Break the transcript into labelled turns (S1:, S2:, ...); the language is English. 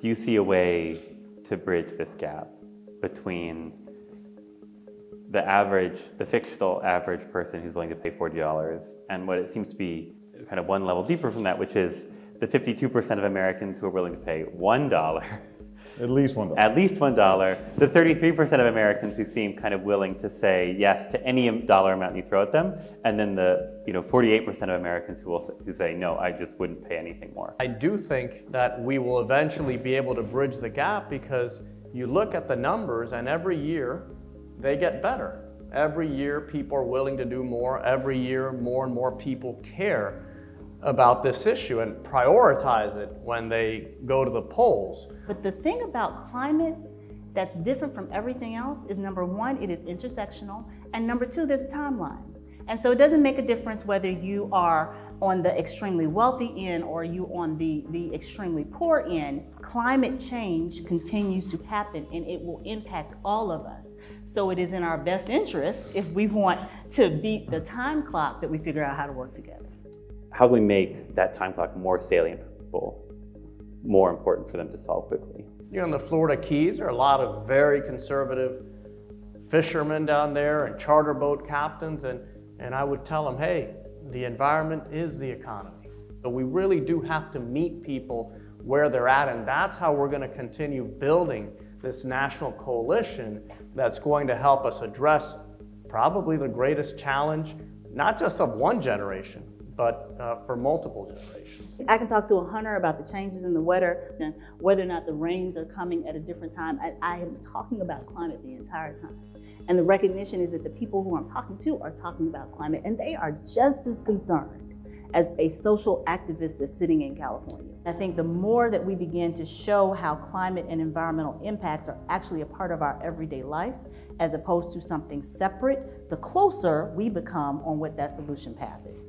S1: Do you see a way to bridge this gap between the average, the fictional average person who's willing to pay $40 and what it seems to be kind of one level deeper from that, which is the 52% of Americans who are willing to pay $1
S2: At least one dollar.
S1: at least one dollar. The 33% of Americans who seem kind of willing to say yes to any dollar amount you throw at them, and then the you know 48% of Americans who will s- who say no, I just wouldn't pay anything more.
S3: I do think that we will eventually be able to bridge the gap because you look at the numbers and every year they get better. Every year people are willing to do more. Every year more and more people care about this issue and prioritize it when they go to the polls.
S4: But the thing about climate that's different from everything else is number one, it is intersectional, and number two, there's a timeline. And so it doesn't make a difference whether you are on the extremely wealthy end or you on the, the extremely poor end. Climate change continues to happen and it will impact all of us. So it is in our best interest if we want to beat the time clock that we figure out how to work together.
S1: How can we make that time clock more salient for people, more important for them to solve quickly?
S3: You know, in the Florida Keys, there are a lot of very conservative fishermen down there and charter boat captains, and, and I would tell them, hey, the environment is the economy. So we really do have to meet people where they're at, and that's how we're going to continue building this national coalition that's going to help us address probably the greatest challenge, not just of one generation, but uh, for multiple generations.
S4: I can talk to a hunter about the changes in the weather and whether or not the rains are coming at a different time. I, I am talking about climate the entire time. And the recognition is that the people who I'm talking to are talking about climate, and they are just as concerned as a social activist that's sitting in California. I think the more that we begin to show how climate and environmental impacts are actually a part of our everyday life, as opposed to something separate, the closer we become on what that solution path is.